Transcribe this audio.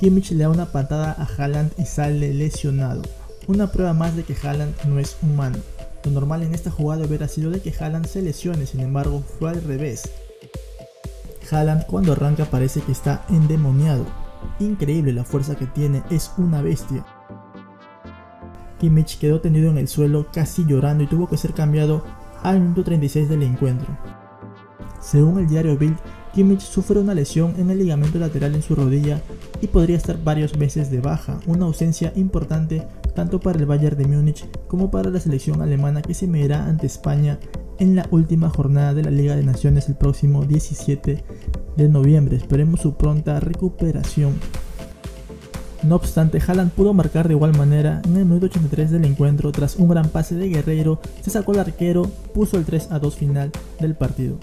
Kimmich le da una patada a Haaland y sale lesionado. Una prueba más de que Haaland no es humano. Lo normal en esta jugada hubiera sido de que Haaland se lesione, sin embargo fue al revés. Haaland cuando arranca parece que está endemoniado. Increíble la fuerza que tiene, es una bestia. Kimmich quedó tendido en el suelo casi llorando y tuvo que ser cambiado al minuto 36 del encuentro. Según el diario Bild, Kimmich sufre una lesión en el ligamento lateral en su rodilla y podría estar varios meses de baja, una ausencia importante tanto para el Bayern de Múnich como para la selección alemana que se medirá ante España en la última jornada de la Liga de Naciones el próximo 17 de noviembre. Esperemos su pronta recuperación. No obstante, Haaland pudo marcar de igual manera en el minuto 83 del encuentro tras un gran pase de Guerreiro, se sacó el arquero, puso el 3 a 2 final del partido.